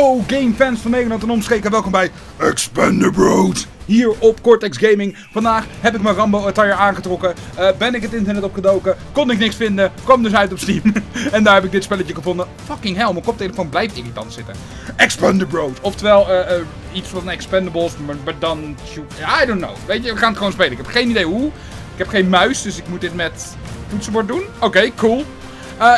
Yo, gamefans van Nederland en omstreken, welkom bij Expendables. Hier op Cortex Gaming. Vandaag heb ik mijn Rambo attire aangetrokken. Eh, ben ik het internet opgedoken. Kon ik niks vinden. Kwam dus uit op Steam. en daar heb ik dit spelletje gevonden. Fucking hell, mijn koptelefoon blijft irritant zitten. Expendables. Oftewel, eh, eh, iets van Expendables, maar, maar dan... I don't know. Weet je, we gaan het gewoon spelen. Ik heb geen idee hoe. Ik heb geen muis, dus ik moet dit met toetsenbord doen. Oké, cool.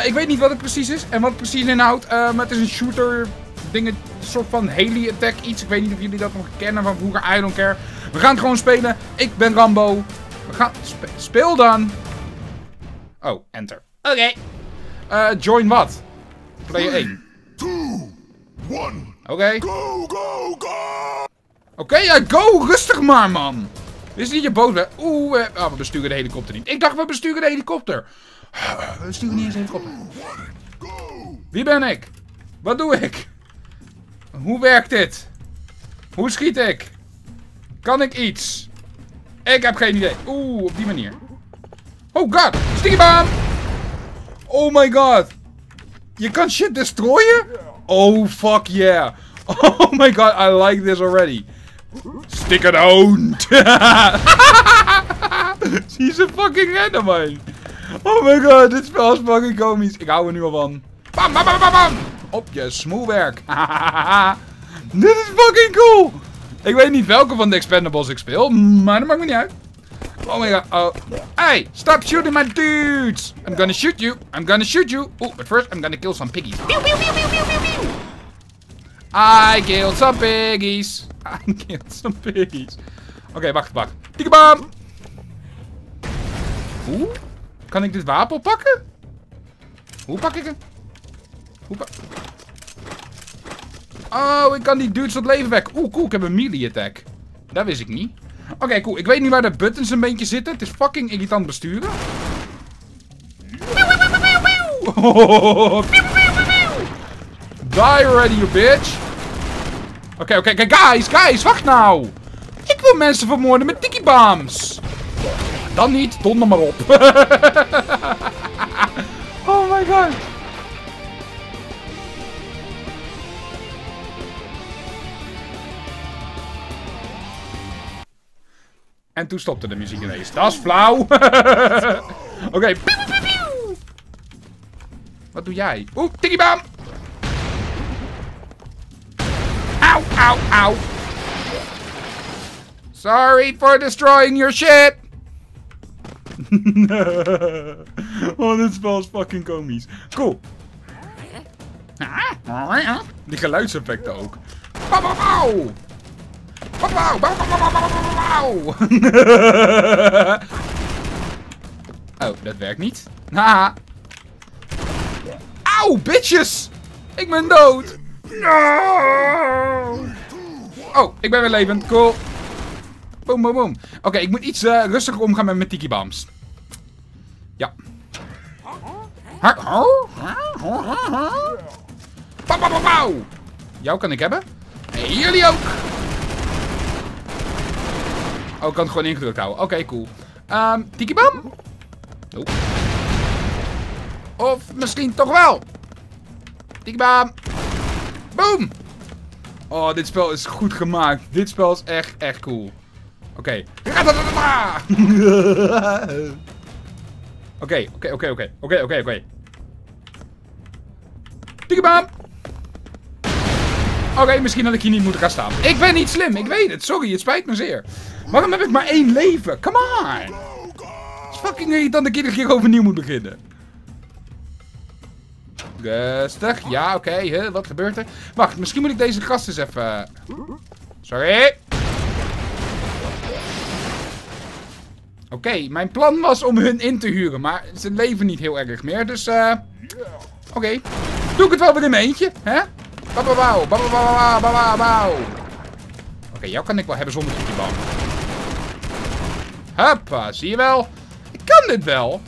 Ik weet niet wat het precies is en wat het precies inhoudt. maar het is een shooter ding, een soort van heli attack iets. Ik weet niet of jullie dat nog kennen van vroeger, I don't care. We gaan het gewoon spelen. Ik ben Rambo. We gaan spe- speel dan. Oh, enter. Oké. Eh, join wat? Player 1. two, one, Oké. go, go, go! Oké, ja, go! Rustig maar, man! Is niet je boot. Oeh, eh, ah, we besturen de helikopter niet. Ik dacht, we besturen de helikopter. We besturen niet eens de helikopter. Wie ben ik? Wat doe ik? Hoe werkt dit? Hoe schiet ik? Kan ik iets? Ik heb geen idee. Oeh, op die manier. Oh god, stiekebaan! Oh my god. Je kan shit destroyen? Oh fuck yeah. Oh my god, I like this already. Stick it on. Zie ze fucking rennen, man. Oh my god, dit spel is fucking komisch. Ik hou er nu al van. Bam, bam, bam, bam, bam. Op je smoelwerk. dit is fucking cool. Ik weet niet welke van de Expendables ik speel, maar dat maakt me niet uit. Oh my god. Oh. Hey, stop shooting my dudes. I'm gonna shoot you. I'm gonna shoot you. Oh, but first I'm gonna kill some piggies. Pew, pew, pew, pew, pew. I killed some piggies. I killed some piggies. Oké, wacht, wacht. Tiekebam! Hoe? Kan ik dit wapen oppakken? Hoe pak ik het? Hoe pak... Oh, ik kan die dudes tot leven weg. Oeh, cool, ik heb een melee attack. Dat wist ik niet. Oké, cool. Ik weet niet waar de buttons een beetje zitten. Het is fucking irritant besturen. Die already, you bitch. Oké, oké, oké, guys, guys, wacht nou. Ik wil mensen vermoorden met tiki bombs. Dan niet, donder maar op. oh my god. En toen stopte de muziek ineens. Dat is flauw. Oké. Wat doe jij? Oeh, tiki bam. Auw, auw, auw. Sorry for destroying your shit. oh, dit spel is fucking komisch. Cool. Die geluidseffecten ook. Bauw, bauw, bauw. Oh, dat werkt niet. Haha. Auw, bitches. Ik ben dood. Oh, ik ben weer levend. Cool. Boom, boom, boom. Oké, ik moet iets eh, rustiger omgaan met mijn tiki bombs. Ja. Pauw, pauw, pauw. Jou kan ik hebben. En jullie ook. Oh, ik kan het gewoon ingedrukt houden. Oké, cool. Ehm, tiki bam? Nope. Of misschien toch wel. Tiki bam. Boom. Oh, dit spel is goed gemaakt. Dit spel is echt, echt cool. Oké. Oké, oké, oké, oké. Oké, oké, oké. Tikkebaam! Oké, misschien had ik hier niet moeten gaan staan. Ik ben niet slim, ik weet het. Sorry, het spijt me zeer. Waarom heb ik maar één leven? Come on! Het is fucking irritant dat ik iedere keer overnieuw moet beginnen. Rustig. Ja, oké. huh, Wat gebeurt er? Wacht, misschien moet ik deze gast eens even... Sorry. Oké, mijn plan was om hun in te huren, maar ze leven niet heel erg meer, dus eh... Oké. Doe ik het wel weer in mijn eentje, hè? Bababauw, bababauw, bababauw. Oké, jou kan ik wel hebben zonder die bam. Hoppa, zie je wel? Ik kan dit wel.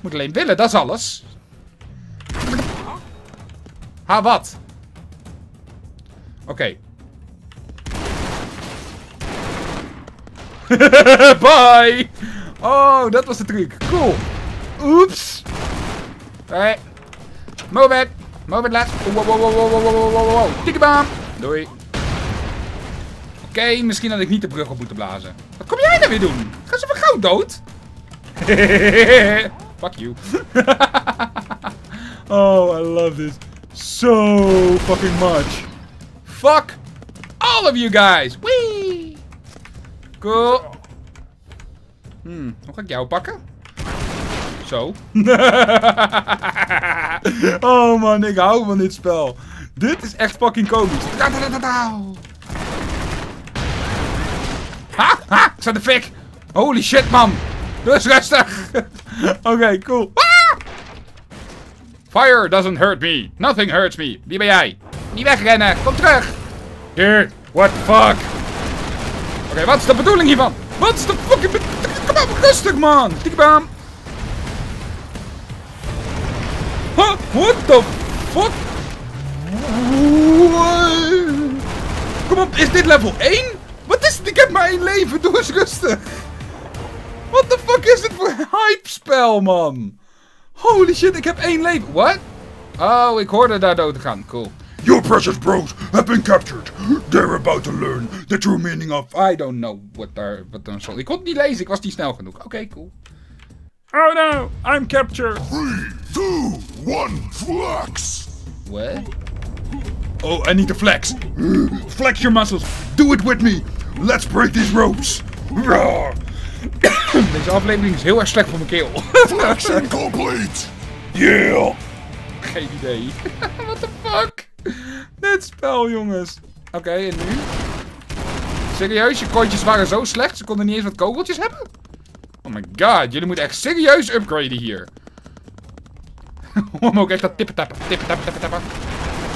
Moet alleen willen, dat is alles. Ha, wat? Oké. Bye! Oh, dat was de truc. Cool. Oeps. Oké. Move it. Move it left. Wow, wow, wow, wow, wow, wow. Tikkebaam. Doei. Oké, misschien had ik niet de brug op moeten blazen. Wat kom jij nou weer doen? Ga ze van gauw dood? Fuck you. oh, I love this so fucking much. Fuck all of you guys. Wee. Cool. Hmm, hoe ga ik jou pakken? Zo. oh man, ik hou van dit spel. Dit is echt fucking komisch. Ha, ha, ik de fik. Holy shit, man. Eens rustig. Oké, cool. Ah! Fire doesn't hurt me. Nothing hurts me. Wie ben jij? Niet wegrennen. Kom terug. Dude, what the fuck? Oké, wat is de bedoeling hiervan? Wat is de fucking? Kom op, rustig, man. Tikkebaam. Huh? What the fuck? Kom op, is dit level 1? Ik heb maar één leven. Doe eens rustig. What the fuck is dit voor hype spel, man? Holy shit, ik heb één leven. What? Oh, ik hoorde daar dood te gaan. Cool. Your precious bros have been captured. They're about to learn the true meaning of... I don't know what daar... Wat dan zal. Ik kon het niet lezen, ik was niet snel genoeg. Oké, cool. Oh no, I'm captured. Three, two, one, flex! What? Oh, I need to flex. Flex your muscles. Do it with me! Let's break these ropes! Roar! Deze aflevering is heel erg slecht voor mijn keel. Flexing complete! Yeah! Geen idee. What the fuck? Dit spel, jongens. Oké, en nu? Serieus, je kontjes waren zo slecht, ze konden niet eens wat kogeltjes hebben? Oh my god, jullie moeten echt serieus upgraden hier. Om ook echt dat tippen tappen, tippen tappen, tippen tappen.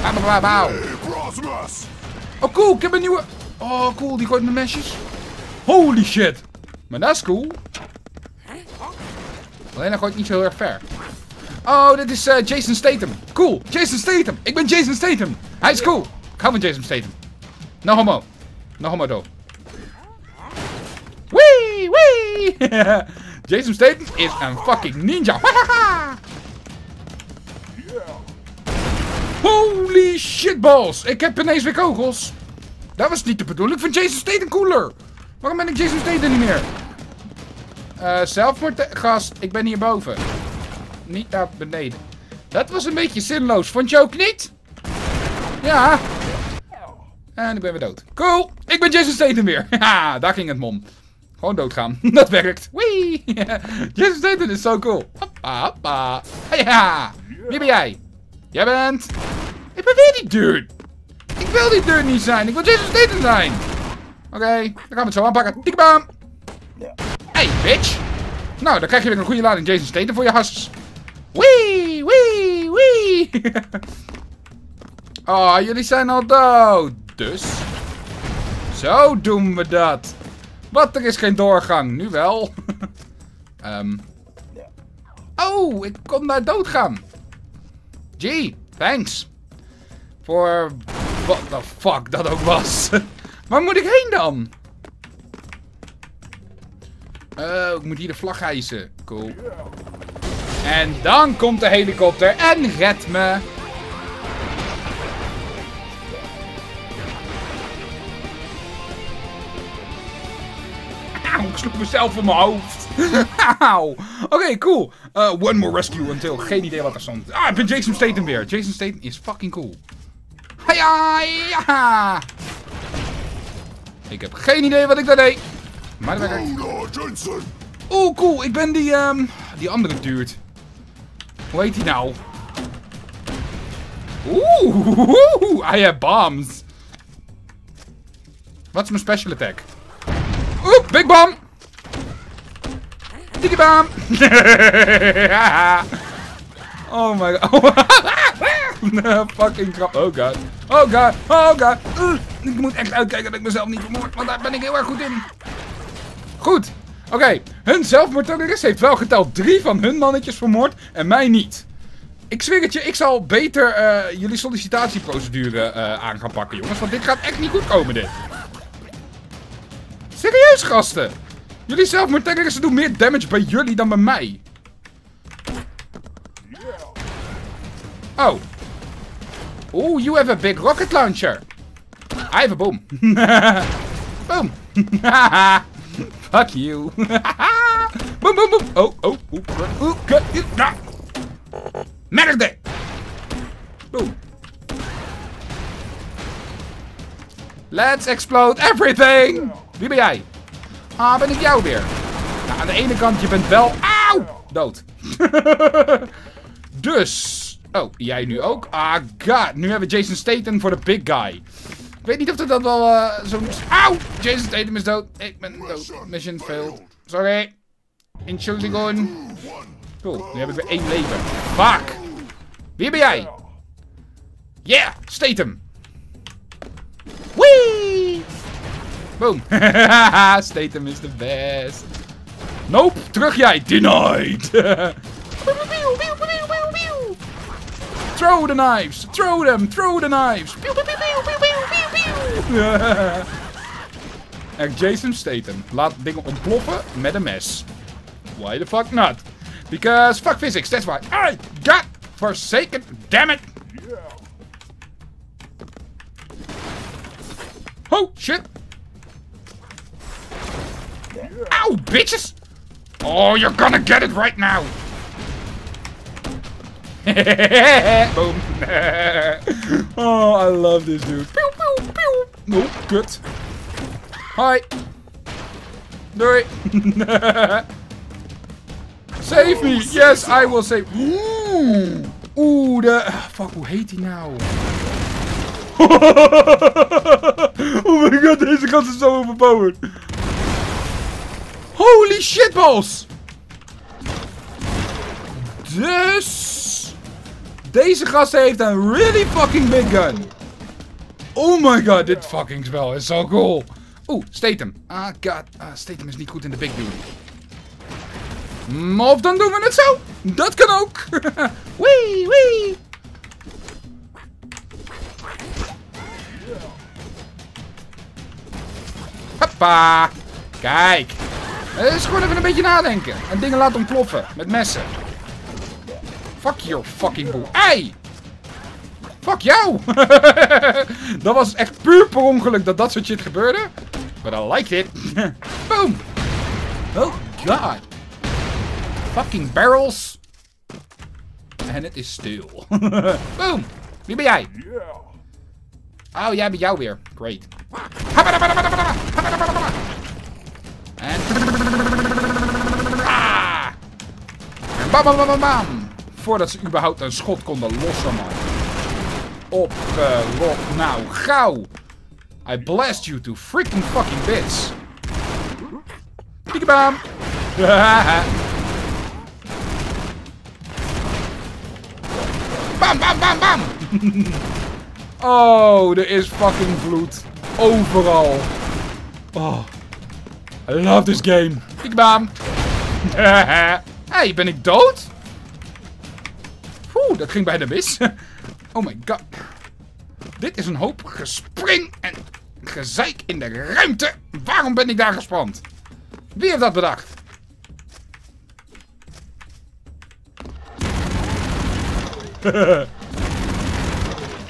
Bauw, bauw, bauw. Hey, Brosmas! Oh cool, ik heb een nieuwe... Oh cool, die gooit mijn mesjes. Holy shit. Maar dat is cool. Alleen hij gooit niet zo heel erg ver. Oh, dit is eh, Jason Statham. Cool, Jason Statham. Ik ben Jason Statham. Hij is cool. Ik hou Jason Statham. No homo. No homo do. Wee, wee. Jason Statham is een fucking ninja. Holy shitballs. Ik heb ineens weer kogels. Dat was niet de bedoeling. Ik vind Jason Statham cooler. Waarom ben ik Jason Statham niet meer? Eh, zelfmoord... Gast, ik ben hierboven. Niet naar beneden. Dat was een beetje zinloos. Vond je ook niet? Ja. En ik ben weer dood. Cool. Ik ben Jason Statham weer. Haha, daar ging het mom. Gewoon doodgaan. Dat werkt. Wee. Jason Statham is zo cool. Hoppa, hoppa. Ja. Wie ben jij? Jij bent... Ik ben weer die dude. Ik wil die dude niet zijn. Ik wil Jason Statham zijn. Oké, dan gaan we het zo aanpakken. Tikkebaam. Hey, bitch. Nou, dan krijg je weer een goede lading Jason Statham voor je hasses. Wee, wee, wee. oh, jullie zijn al dood. Dus. Zo doen we dat. Wat, er is geen doorgang. Nu wel. Ehm. Oh, ik kon daar doodgaan. Gee, thanks. Voor what the fuck dat ook was. Waar moet ik heen dan? Oh, ik moet hier de vlag hijsen. Cool. En dan komt de helikopter en redt me. Ik sloeg mezelf op mijn hoofd. Auw. Oké, cool. Uh, one more rescue until. Geen idee wat er stond. Ah, ik ben Jason Statham weer. Jason Statham is fucking cool. Hiya, ja. Ik heb geen idee wat ik daar deed. Maar dat Johnson! Oeh, cool. Ik ben die, ehm, die andere dude. Hoe heet die nou? Oeh, I have bombs. Wat is mijn special attack? Oeh, big bomb. Dikke bomb. oh my god. Fucking grap. Oh god. Oh god. Oh god. Uh, ik moet echt uitkijken dat ik mezelf niet vermoord, want daar ben ik heel erg goed in. Goed. Oké, hun zelfmoordterrorist heeft wel geteld drie van hun mannetjes vermoord en mij niet. Ik zweer het je, ik zal beter eh, jullie sollicitatieprocedure eh, aan gaan pakken, jongens. Want dit gaat echt niet goed komen, dit. Serieus, gasten. Jullie zelfmoordterroristen doen meer damage bij jullie dan bij mij. Oh. Oh, you have a big rocket launcher. I have a boom. boom. Fuck you. boom, boom, boom. Oh, oh, oh, oh, ah. Merde. Boom. Let's explode everything. Wie ben jij? Ah, ben ik jou weer. Nou, aan de ene kant, je bent wel... Auw! Dood. dus... Oh, jij nu ook? Ah, god. Nu hebben we Jason Statham voor de big guy. Ik weet niet of dat wel uh, zo... Auw! Jason Statham is dood. Ik ben dood. Mission failed. Sorry. Entschuldigung. Cool, nu heb ik weer één leven. Fuck! Wie ben jij? Yeah! Statham! Wee! Boom. Statham is the best. Nope, terug jij. Denied. throw the knives. Throw them. Throw the knives. Echt Jason Statham. Laat dingen ontploffen met een mes. Why the fuck not? Because fuck physics. That's why I got forsaken. Damn it. Oh, shit. Ow, bitches! Oh, you're gonna get it right now! Boom. oh, I love this dude. Pew, pew, pew. Oh, good. Hi. Doei. save me. Yes, I will save. Ooh. Oeh, de... Ah, fuck, hoe heet hij nou? oh my god, deze kant is zo overpowered. Holy shitballs! Dus... Deze gast heeft een really fucking big gun. Oh my god, dit fucking spel is zo cool. Oeh, Statham. Ah god, ah, Statham is niet goed in de big duty. Of dan doen we het zo. Dat kan ook. wee, wee. Hoppa. Kijk. Het is gewoon even een beetje nadenken. En dingen laten ontploffen. Met messen. Fuck your fucking boel. Ei! Fuck jou! dat was echt puur per ongeluk dat dat soort shit gebeurde. But I liked it. Boom! Oh god. Fucking barrels. En het is stil. Boom! Wie ben jij? Oh, jij bent jou weer. Great. En... Ah! Bam, bam, bam, bam, Voordat ze überhaupt een schot konden lossen, man. Opgelokt. Nou, gauw. I blast you to freaking fucking bits. Piekebam. bam, bam, bam, bam. oh, er is fucking bloed. Overal. Oh. I love this game. Piekebam. hey, ben ik dood? Oeh, dat ging bijna mis. oh my god. Dit is een hoop gespring en gezeik in de ruimte. Waarom ben ik daar gespand? Wie heeft dat bedacht?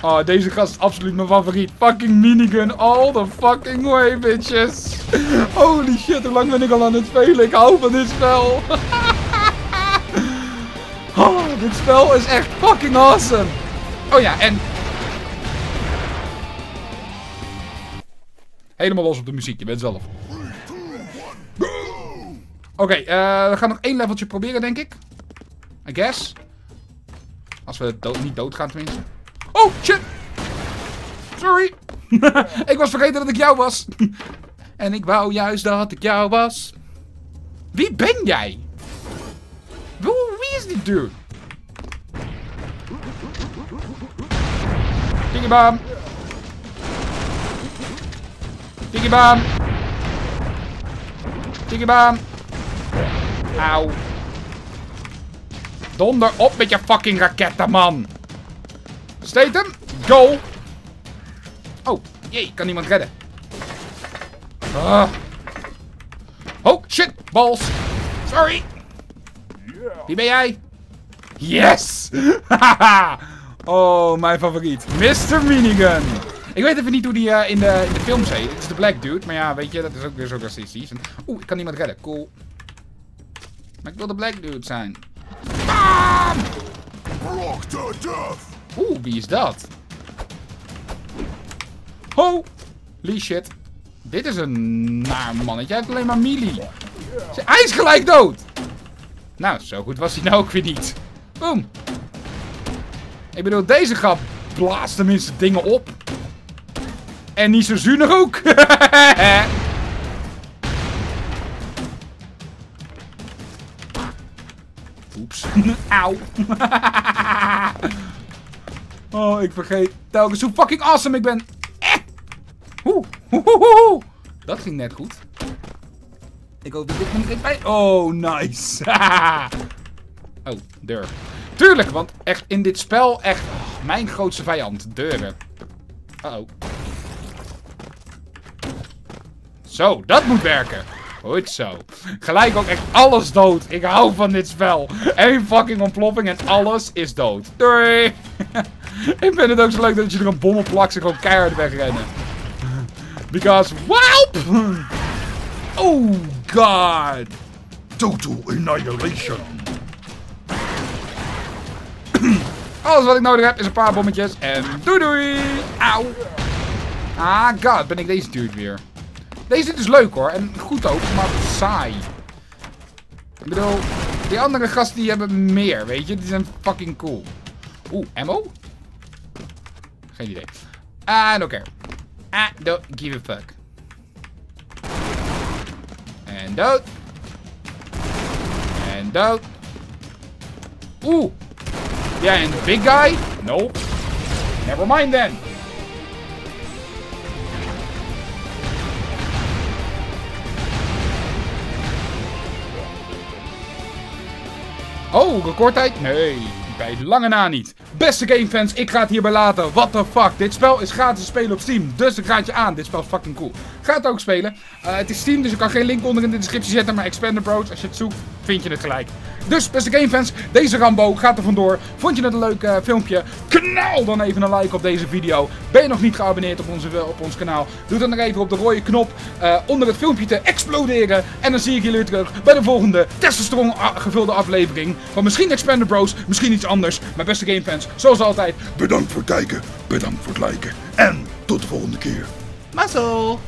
oh, deze gast is absoluut mijn favoriet. Fucking minigun all the fucking way, bitches. Holy shit, hoe lang ben ik al aan het spelen? Ik hou van dit spel. Dit spel is echt fucking awesome. Oh ja, en... Helemaal los op de muziek, je bent zelf. Oké, eh, we gaan nog één leveltje proberen, denk ik. I guess. Als we dood, niet doodgaan, tenminste. Oh, shit! Sorry! ik was vergeten dat ik jou was. en ik wou juist dat ik jou was. Wie ben jij? Wie, wie is die dude? Digibam. Digibam. Digibam. Auw. Donder op met je fucking raketten, man. Statham, go. Oh, jee, ik kan niemand redden. Ah. Oh, shit, balls. Sorry. Wie ben jij? Yes! Oh, mijn favoriet. Mr. Minigun. Ik weet even niet hoe die uh, in, de, in de films heet. Het is de Black Dude. Maar ja, weet je, dat is ook weer zo racistisch. Oeh, ik kan iemand redden. Cool. Maar ik wil de Black Dude zijn. Bam! Oeh, wie is dat? Holy shit. Dit is een naar mannetje. Hij heeft alleen maar melee. Hij is gelijk dood. Nou, zo goed was hij nou ook weer niet. Boom. Ik bedoel, deze grap blaast tenminste dingen op. En niet zo zuinig ook. Oeps. Auw. oh, ik vergeet telkens hoe fucking awesome ik ben. Eh. Oeh. Dat ging net goed. Ik hoop dat dit niet bij... Oh, nice. oh, deur. Tuurlijk, want echt in dit spel echt mijn grootste vijand. Deuren. Uh oh Zo, dat moet werken. Goed zo. Gelijk ook echt alles dood. Ik hou van dit spel. Eén fucking ontploffing en alles is dood. Doei. ik vind het ook zo leuk dat je er een bom op plakt en gewoon keihard wegrennen. Because, whelp! Oh god! Total annihilation. Alles wat ik nodig heb is een paar bommetjes en doei doei! Auw! Ah god, ben ik deze dude weer. Deze is leuk hoor. En goed ook, maar saai. Ik bedoel, die andere gasten die hebben meer, weet je. Die zijn fucking cool. Oeh, ammo? Geen idee. Ah, don't care. I don't give a fuck. En dood. En dood. Oeh. Jij een big guy? Nope. Never mind then. Oh, recordtijd? Nee, bij lange na niet. Beste gamefans, ik ga het hierbij laten. What the fuck? Dit spel is gratis te spelen op Steam. Dus ik raad je aan. Dit spel is fucking cool. Ga het ook spelen. Uh, het is Steam, dus ik kan geen link onder in de descriptie zetten. Maar Expander Bros, als je het zoekt, vind je het gelijk. Dus, beste gamefans, deze Rambo gaat er vandoor. Vond je het een leuk uh, filmpje? Knal dan even een like op deze video. Ben je nog niet geabonneerd op, onze, op ons kanaal? Doe dan nog even op de rode knop uh, onder het filmpje te exploderen. En dan zie ik jullie terug bij de volgende testosteron gevulde aflevering. Van misschien Expander Bros, misschien iets anders. Maar beste gamefans, zoals altijd. Bedankt voor het kijken, bedankt voor het liken. En tot de volgende keer. Mazzel!